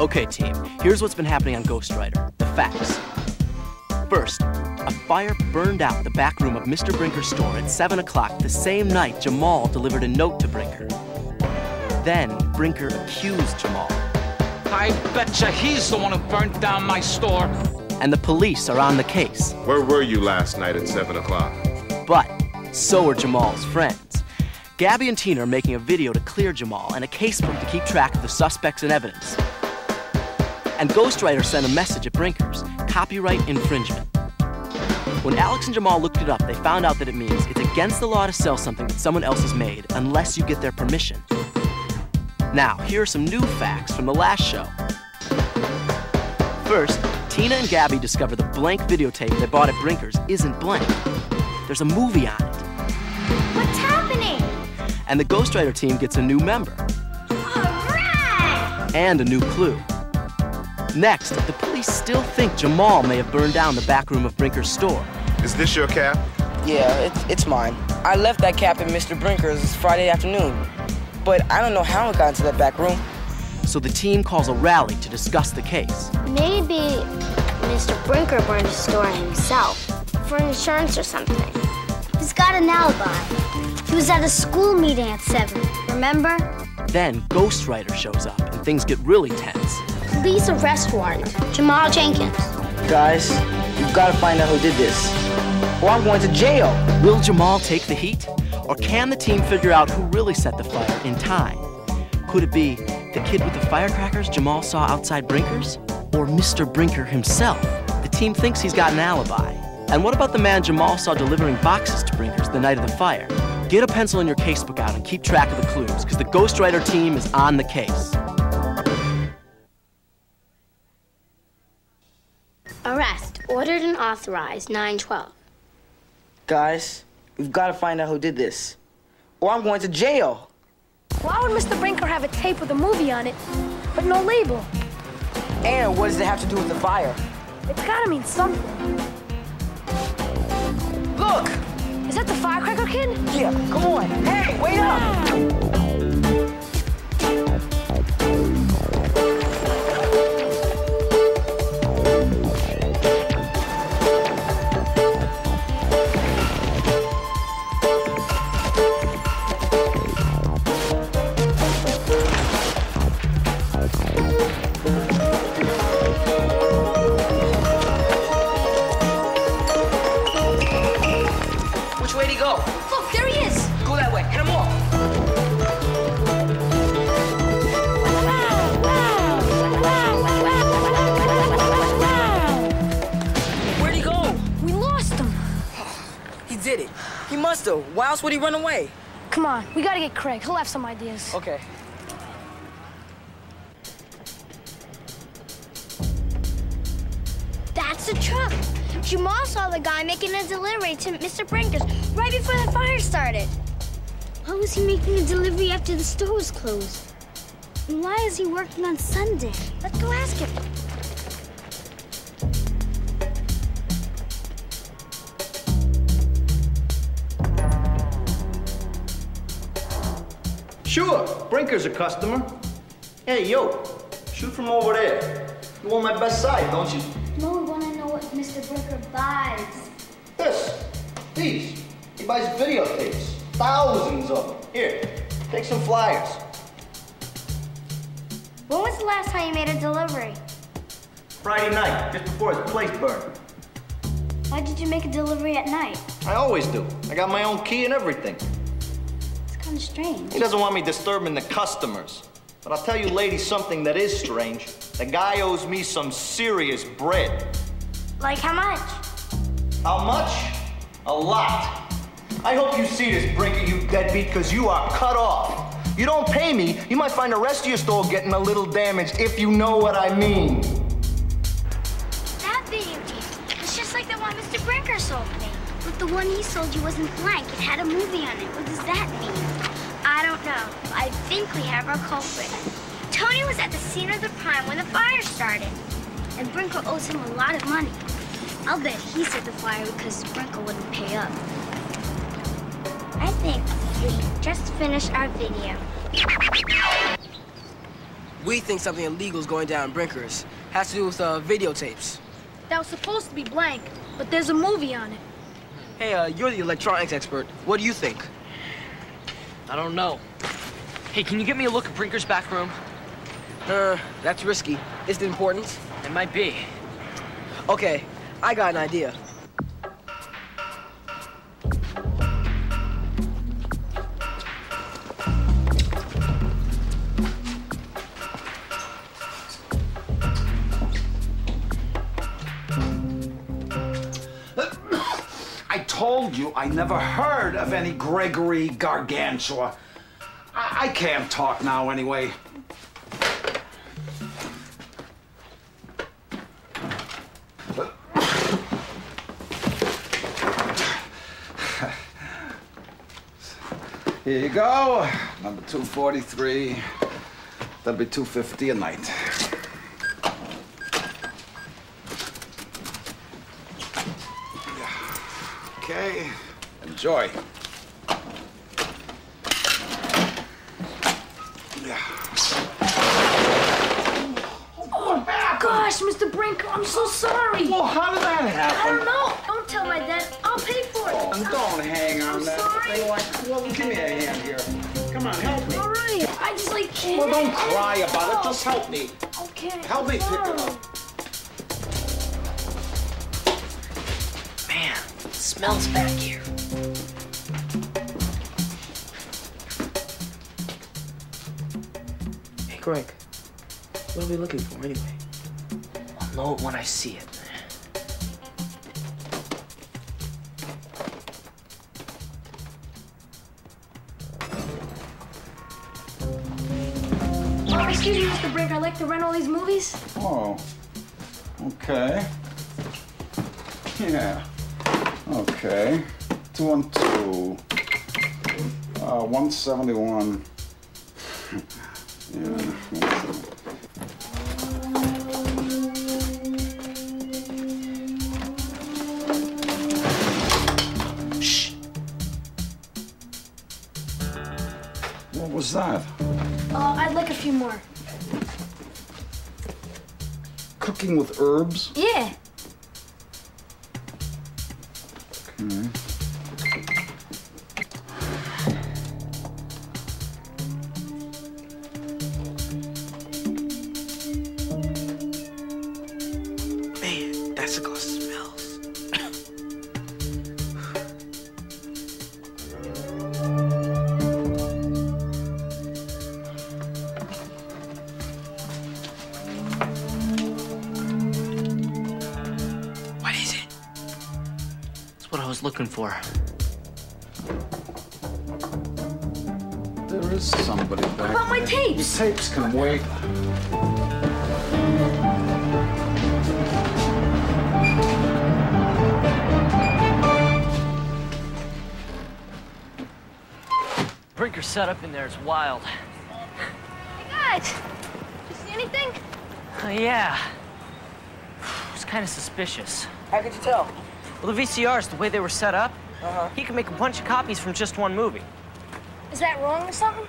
Okay, team, here's what's been happening on Ghostwriter the facts. First, a fire burned out the back room of Mr. Brinker's store at 7 o'clock the same night Jamal delivered a note to Brinker. Then, Brinker accused Jamal, I betcha he's the one who burnt down my store. and the police are on the case. Where were you last night at 7 o'clock? But so are Jamal's friends. Gabby and Tina are making a video to clear Jamal and a casebook to keep track of the suspects and evidence. And Ghostwriter sent a message at Brinker's copyright infringement. When Alex and Jamal looked it up, they found out that it means it's against the law to sell something that someone else has made unless you get their permission. Now, here are some new facts from the last show. First, Tina and Gabby discover the blank videotape they bought at Brinker's isn't blank. There's a movie on it. What's happening? And the Ghostwriter team gets a new member Alright! and a new clue. Next, the police still think Jamal may have burned down the back room of Brinker's store. Is this your cap? Yeah, it's, it's mine. I left that cap at Mr. Brinker's Friday afternoon, but I don't know how it got into that back room. So the team calls a rally to discuss the case. Maybe Mr. Brinker burned his store himself for insurance or something. He's got an alibi. He was at a school meeting at 7, remember? Then Ghostwriter shows up and things get really tense. Police arrest warrant. Jamal Jenkins. Guys, you've got to find out who did this, or I'm going to jail. Will Jamal take the heat? Or can the team figure out who really set the fire in time? Could it be the kid with the firecrackers Jamal saw outside Brinker's? Or Mr. Brinker himself? The team thinks he's got an alibi. And what about the man Jamal saw delivering boxes to Brinker's the night of the fire? Get a pencil in your casebook out and keep track of the clues, because the Ghostwriter team is on the case. Ordered authorized. 912. Guys, we've got to find out who did this, or I'm going to jail. Why would Mr. Brinker have a tape with a movie on it, but no label? And what does it have to do with the fire? It's gotta mean something. Look! Is that the firecracker kid? Yeah, come on. Hey, wait up! Run away? Come on, we gotta get Craig. He'll have some ideas. Okay. That's the truck. Jamal saw the guy making a delivery to Mr. Brinker's right before the fire started. Why was he making a delivery after the store was closed? And why is he working on Sunday? Let's go ask him. Sure, Brinker's a customer. Hey, yo, shoot from over there. You want my best side, don't you? No, we want to know what Mr. Brinker buys. This, these. He buys videotapes, thousands of them. Here, take some flyers. When was the last time you made a delivery? Friday night, just before his place burned. Why did you make a delivery at night? I always do. I got my own key and everything. Strange. He doesn't want me disturbing the customers. But I'll tell you ladies something that is strange. The guy owes me some serious bread. Like how much? How much? A lot. I hope you see this, Brinker, you deadbeat, because you are cut off. You don't pay me, you might find the rest of your store getting a little damaged, if you know what I mean. That video tape. It's just like the one Mr. Brinker sold me. But the one he sold you wasn't blank. It had a movie on it. What does that mean? I don't know. I think we have our culprit. Tony was at the scene of the crime when the fire started. And Brinker owes him a lot of money. I'll bet he set the fire because Brinker wouldn't pay up. I think we just finished our video. We think something illegal is going down in Brinkers. Has to do with uh, videotapes. That was supposed to be blank, but there's a movie on it. Hey, uh, you're the electronics expert. What do you think? I don't know. Hey, can you get me a look at Brinker's back room? Uh, that's risky. Is it important? It might be. Okay, I got an idea. Never heard of any Gregory Gargantua. I, I can't talk now anyway. Here you go, number 243. That'll be 250 a night. Okay, enjoy. Gosh, Mr. Brinker, I'm so sorry. Well, how did that happen? I don't know. Don't tell my dad. I'll pay for it. Oh, don't hang on I'm that sorry. thing like. Well, give me a hand here. Come on, help me. All right. I just like. Well, don't cry about it. Just help me. Okay. Help me pick it up. Smells back here. Hey, Greg. What are we looking for anyway? I'll know it when I see it. Oh, excuse me, Mr. Brinker. I'd like to rent all these movies. Oh, okay. Yeah. Okay. Two one two. Uh, one seventy one. yeah. 171. Shh. What was that? Uh, I'd like a few more. Cooking with herbs? Yeah. About my there. tapes? The tapes can wait. Brinker's setup in there is wild. Hey, guys. You see anything? Uh, yeah. It's kind of suspicious. How could you tell? Well, the VCRs, the way they were set up, Uh-huh. he could make a bunch of copies from just one movie. Is that wrong or something?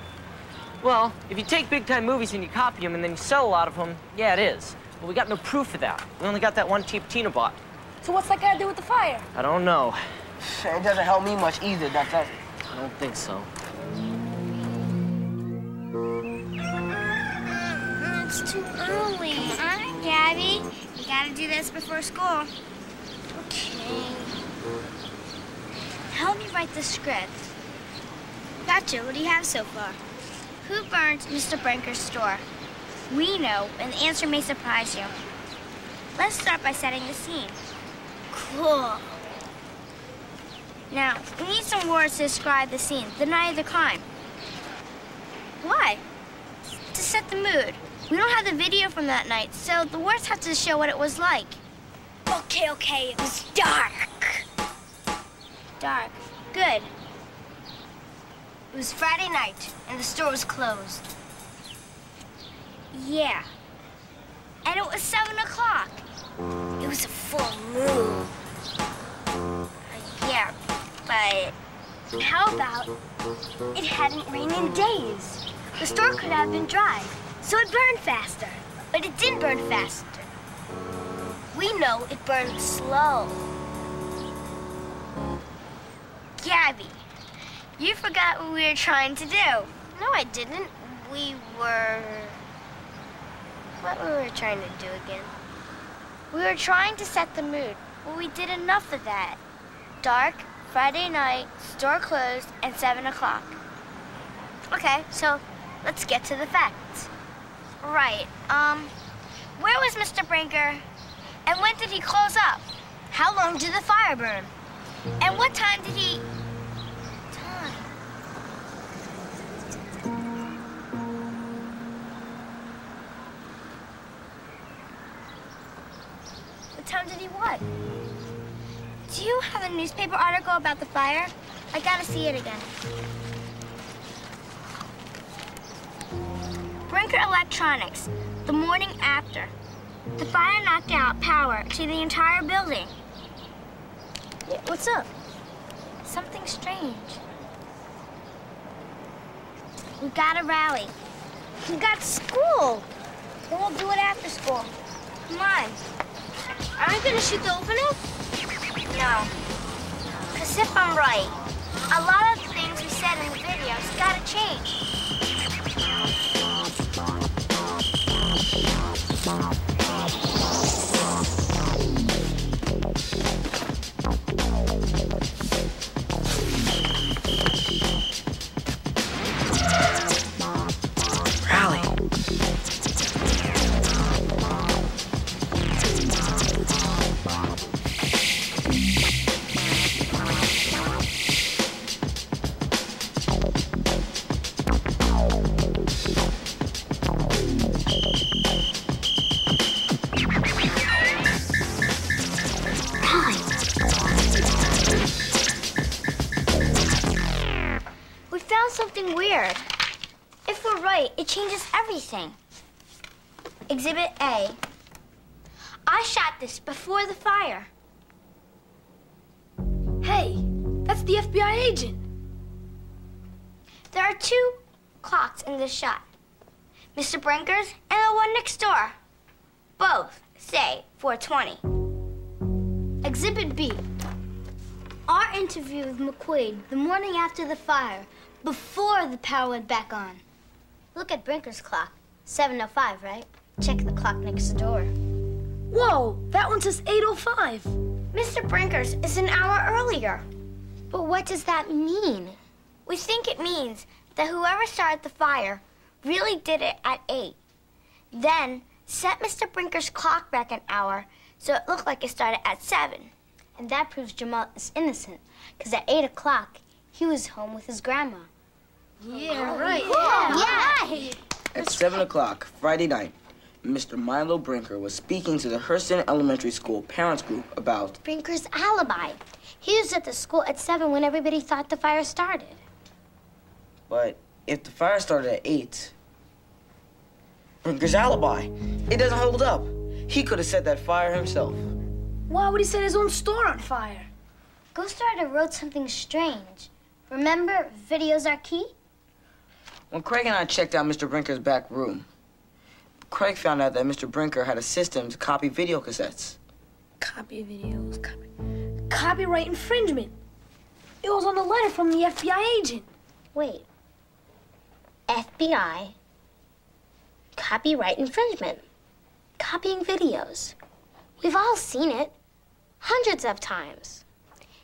Well, if you take big time movies and you copy them and then you sell a lot of them, yeah, it is. But we got no proof of that. We only got that one tape Tina bought. So what's that got to do with the fire? I don't know. It doesn't help me much either, that does it? I don't think so. It's too early. All right, Gabby. You gotta do this before school. Okay. Help me write the script. Gotcha. What do you have so far? Who burned Mr. Brinker's store? We know, and the answer may surprise you. Let's start by setting the scene. Cool. Now, we need some words to describe the scene, the night of the crime. Why? To set the mood. We don't have the video from that night, so the words have to show what it was like. Okay, okay, it was dark. Dark. Good. It was Friday night, and the store was closed. Yeah. And it was 7 o'clock. It was a full moon. Uh, yeah, but how about it hadn't rained in days? The store could have been dry. So it burned faster. But it didn't burn faster. We know it burned slow. Gabby, you forgot what we were trying to do. No, I didn't. We were... What we were trying to do again? We were trying to set the mood. Well, we did enough of that. Dark, Friday night, store closed, and 7 o'clock. Okay, so let's get to the facts. Right, um, where was Mr. Brinker? And when did he close up? How long did the fire burn? And what time did he... time did he what? Do you have a newspaper article about the fire? I gotta see it again. Brinker Electronics, the morning after. The fire knocked out power to the entire building. Yeah, what's up? Something strange. We gotta rally. We got school. Then we'll do it after school. Come on. Aren't you gonna shoot the opening? No. Because if I'm right, a lot of the things we said in the videos gotta change. Everything. Exhibit A. I shot this before the fire. Hey, that's the FBI agent. There are two clocks in this shot. Mr. Brinker's and the one next door. Both say 420. Exhibit B. Our interview with McQuaid the morning after the fire, before the power went back on. Look at Brinker's clock. 7.05, right? Check the clock next door. Whoa, that one says 805. Mr. Brinker's is an hour earlier. But what does that mean? We think it means that whoever started the fire really did it at 8. Then set Mr. Brinker's clock back an hour so it looked like it started at 7. And that proves Jamal is innocent, because at 8 o'clock, he was home with his grandma. Yeah, right. Oh, yeah! At 7 o'clock, Friday night, Mr. Milo Brinker was speaking to the Hurston Elementary School parents group about Brinker's alibi. He was at the school at 7 when everybody thought the fire started. But if the fire started at 8, Brinker's alibi, it doesn't hold up. He could have set that fire himself. Why would he set his own store on fire? Ghostwriter wrote something strange. Remember, videos are key? When Craig and I checked out Mr. Brinker's back room, Craig found out that Mr. Brinker had a system to copy video cassettes. Copy videos, copy. Copyright infringement. It was on the letter from the FBI agent. Wait. FBI. Copyright infringement. Copying videos. We've all seen it. Hundreds of times.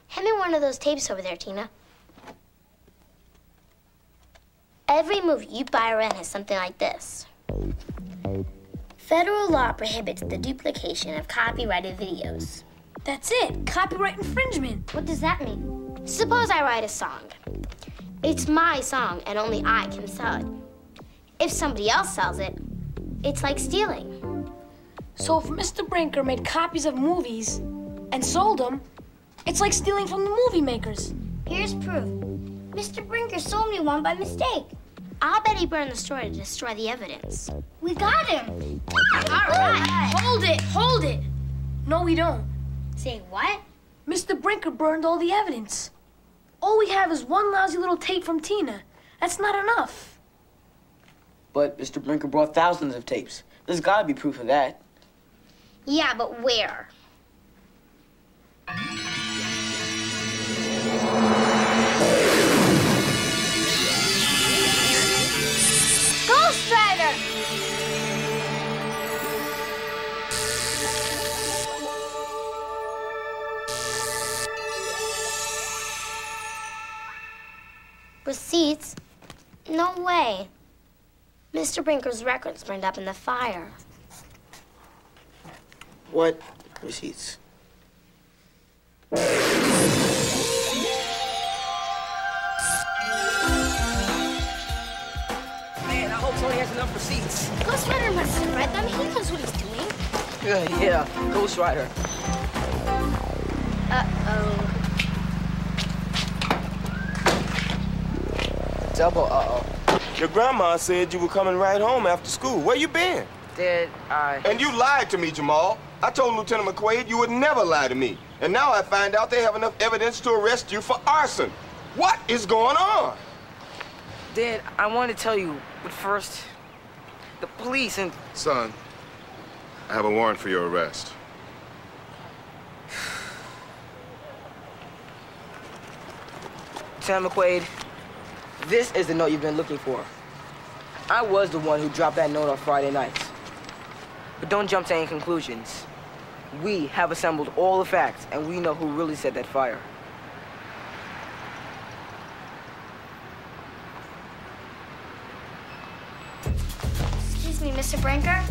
Hand me one of those tapes over there, Tina. Every movie you buy or rent has something like this. Federal law prohibits the duplication of copyrighted videos. That's it. Copyright infringement. What does that mean? Suppose I write a song. It's my song and only I can sell it. If somebody else sells it, it's like stealing. So if Mr. Brinker made copies of movies and sold them, it's like stealing from the movie makers. Here's proof. Mr. Brinker sold me one by mistake. I'll bet he burned the store to destroy the evidence. We got him. All right. Hold it. Hold it. No, we don't. Say what? Mr. Brinker burned all the evidence. All we have is one lousy little tape from Tina. That's not enough. But Mr. Brinker brought thousands of tapes. There's gotta be proof of that. Yeah, but where? Receipts? No way. Mr. Brinker's records burned up in the fire. What receipts? Man, I hope Tony has enough receipts. Ghostwriter must have read them. He knows what he's doing. Yeah, yeah, Ghostwriter. Uh-oh. Double uh-oh. Your grandma said you were coming right home after school. Where you been? Did I... And you lied to me, Jamal. I told Lieutenant McQuaid you would never lie to me. And now I find out they have enough evidence to arrest you for arson. What is going on? Dad, I want to tell you, but first, the police and... Son, I have a warrant for your arrest. Lieutenant McQuaid, this is the note you've been looking for. I was the one who dropped that note on Friday night. But don't jump to any conclusions. We have assembled all the facts, and we know who really set that fire. Excuse me, Mr. Brinker?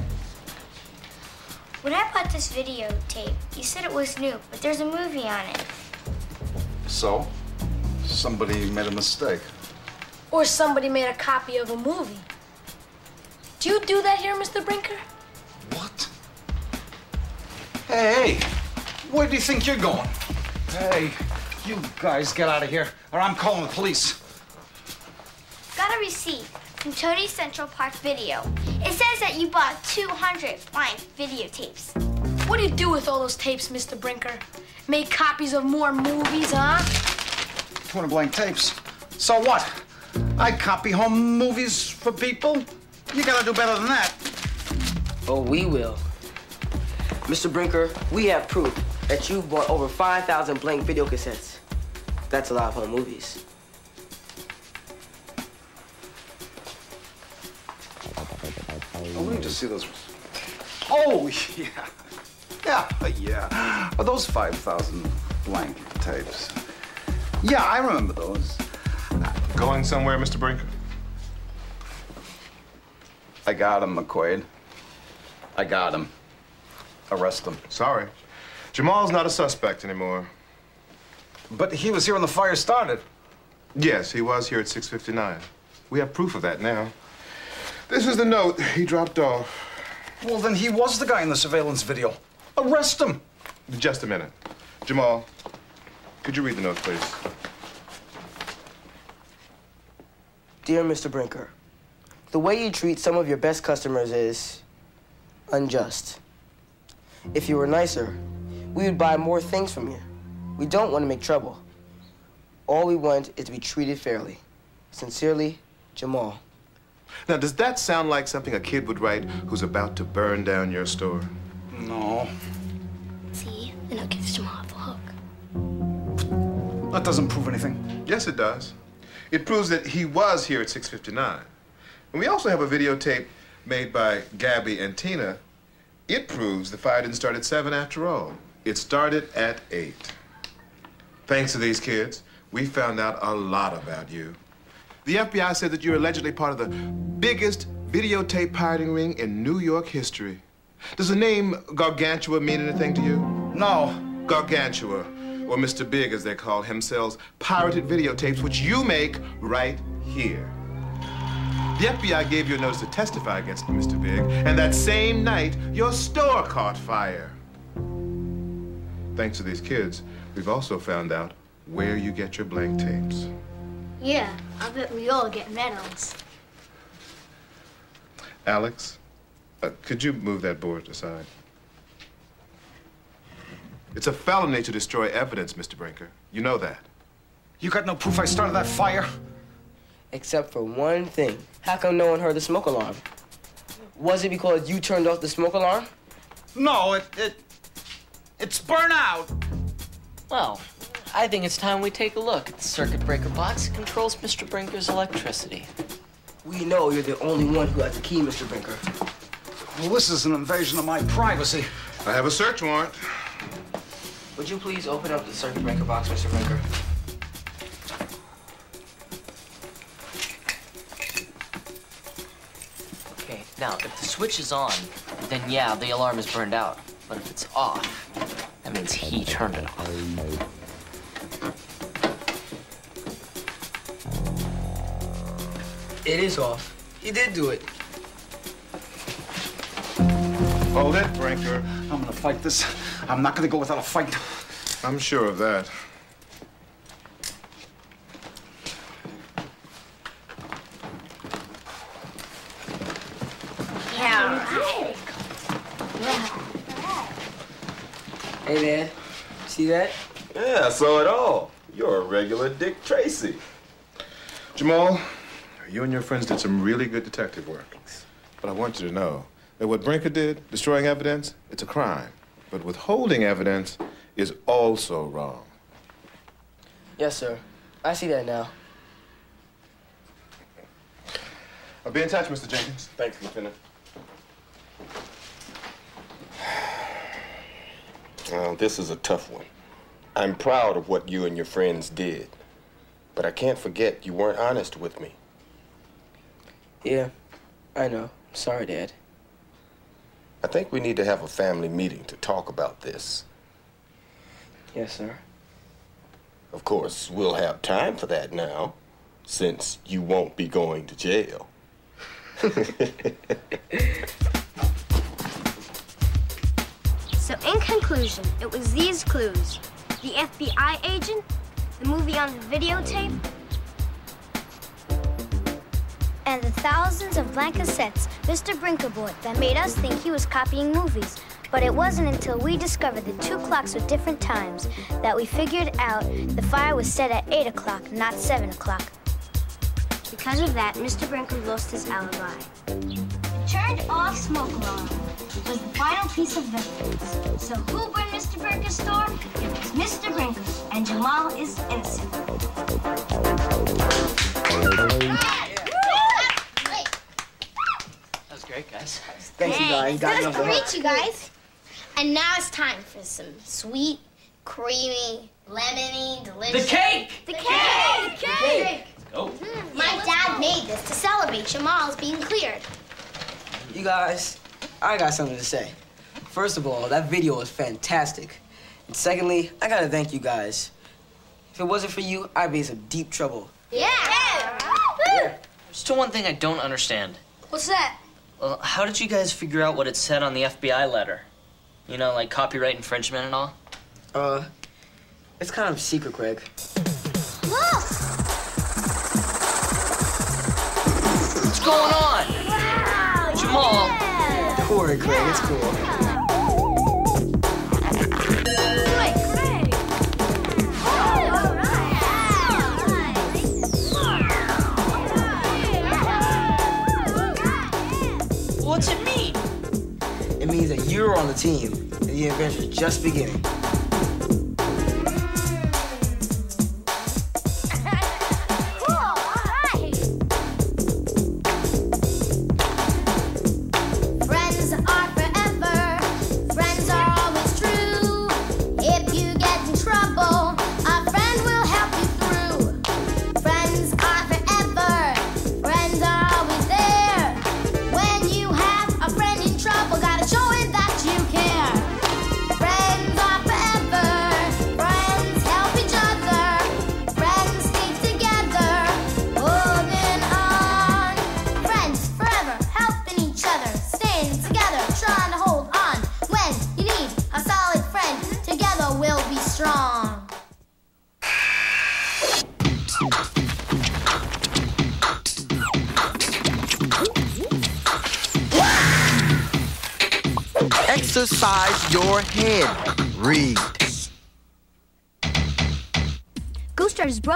When I bought this videotape, you said it was new, but there's a movie on it. So? Somebody made a mistake. Or somebody made a copy of a movie. Do you do that here, Mr. Brinker? What? Hey, hey, where do you think you're going? Hey, you guys get out of here, or I'm calling the police. Got a receipt from Tony Central Park Video. It says that you bought 200 blind videotapes. What do you do with all those tapes, Mr. Brinker? Make copies of more movies, huh? 200 blank tapes. So what? I copy home movies for people? You gotta do better than that. Oh, we will. Mr. Brinker, we have proof that you've bought over 5,000 blank video cassettes. That's a lot of home movies. Let me just see those. Oh, yeah. Yeah, yeah. Well, those 5,000 blank tapes. Yeah, I remember those. Going somewhere, Mr. Brinker? I got him, McQuaid. I got him. Arrest him. Sorry. Jamal's not a suspect anymore. But he was here when the fire started. Yes, he was here at 659. We have proof of that now. This is the note he dropped off. Well, then he was the guy in the surveillance video. Arrest him. Just a minute. Jamal, could you read the note, please? Dear Mr. Brinker, the way you treat some of your best customers is unjust. If you were nicer, we would buy more things from you. We don't want to make trouble. All we want is to be treated fairly. Sincerely, Jamal. Now, does that sound like something a kid would write who's about to burn down your store? No, See? And it gives Jamal the hook. that doesn't prove anything. Yes, it does. It proves that he was here at 659. And we also have a videotape made by Gabby and Tina. It proves the fire didn't start at 7 after all. It started at 8. Thanks to these kids, we found out a lot about you. The FBI said that you're allegedly part of the biggest videotape pirating ring in New York history. Does the name Gargantua mean anything to you? No. Gargantua, or Mr. Big as they call him, sells pirated videotapes, which you make right here. The FBI gave you a notice to testify against Mr. Big, and that same night, your store caught fire. Thanks to these kids, we've also found out where you get your blank tapes. Yeah, I bet we all get medals. Alex, uh, could you move that board aside? It's a felony to destroy evidence, Mr. Brinker. You know that. You got no proof I started that fire? Except for one thing. How come no one heard the smoke alarm? Was it because you turned off the smoke alarm? No, it, it, it's burnout. Well, I think it's time we take a look at the circuit breaker box that controls Mr. Brinker's electricity. We know you're the only one who has the key, Mr. Brinker. Well, this is an invasion of my privacy. I have a search warrant. Would you please open up the circuit breaker box, Mr. Brinker? Okay, now, if the switch is on, then yeah, the alarm is burned out. But if it's off, that means he turned it off. It is off. He did do it. Hold it, Brinker. I'm gonna fight this. I'm not gonna go without a fight. I'm sure of that. Yeah. Hey, Dad. See that? Yeah, I saw it all. You're a regular Dick Tracy. Jamal, you and your friends did some really good detective work. But I want you to know that what Brinker did, destroying evidence, it's a crime. But withholding evidence is also wrong. Yes, sir. I see that now. I'll be in touch, Mr. Jenkins. Thanks, Lieutenant. Well, this is a tough one. I'm proud of what you and your friends did. But I can't forget you weren't honest with me. Yeah, I know. Sorry, Dad. I think we need to have a family meeting to talk about this. Yes, sir. Of course, we'll have time for that now, since you won't be going to jail. So in conclusion, it was these clues. The FBI agent, the movie on the videotape, and the thousands of blank cassettes Mr. Brinker bought that made us think he was copying movies. But it wasn't until we discovered the two clocks with different times that we figured out the fire was set at 8 o'clock, not 7 o'clock. Because of that, Mr. Brinker lost his alibi. The turned off smoke alarm was the final piece of evidence. So who burned Mr. Brinker's store? It was Mr. Brinker, and Jamal is innocent. That was great, guys. Thanks, you guys. Got that was great, you guys. And now it's time for some sweet, creamy, lemony, delicious. The cake! The cake! The cake! Hmm. Oh. Go. My dad made this to celebrate Jamal's being cleared. You guys, I got something to say. First of all, that video was fantastic. And secondly, I gotta thank you guys. If it wasn't for you, I'd be in some deep trouble. Yeah! There's still one thing I don't understand. What's that? Well, how did you guys figure out what it said on the FBI letter? You know, like copyright infringement and all? Uh, it's kind of secret, Craig. Look! What's going on? Wow! Jamal. Yeah. Don't worry, Craig. It's cool. Means that you're on the team, and the adventure's just beginning.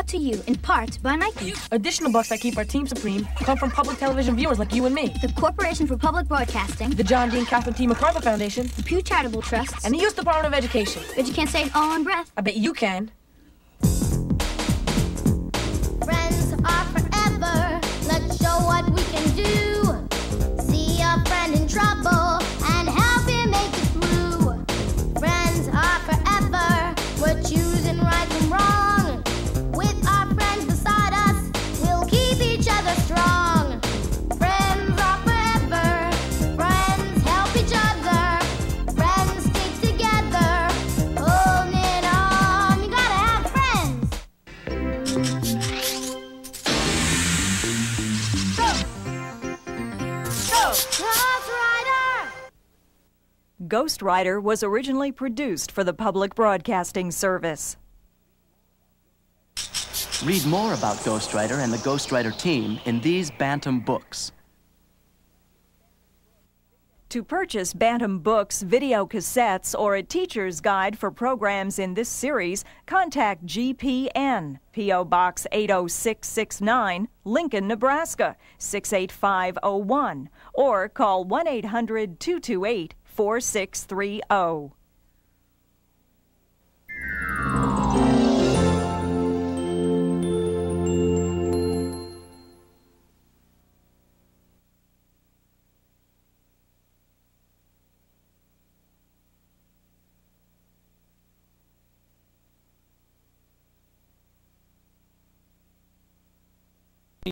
Brought to you in part by Nike. Additional bucks that keep our team supreme come from public television viewers like you and me. The Corporation for Public Broadcasting. The John D. and Catherine T. MacArthur Foundation. The Pew Charitable Trust. And the U.S. Department of Education. But you can't say it all in breath. I bet you can. Ghostwriter was originally produced for the Public Broadcasting Service. Read more about Ghostwriter and the Ghostwriter team in these Bantam books. To purchase Bantam Books, video cassettes, or a teacher's guide for programs in this series, contact GPN, P.O. Box 80669, Lincoln, Nebraska 68501, or call 1 800 228 4630.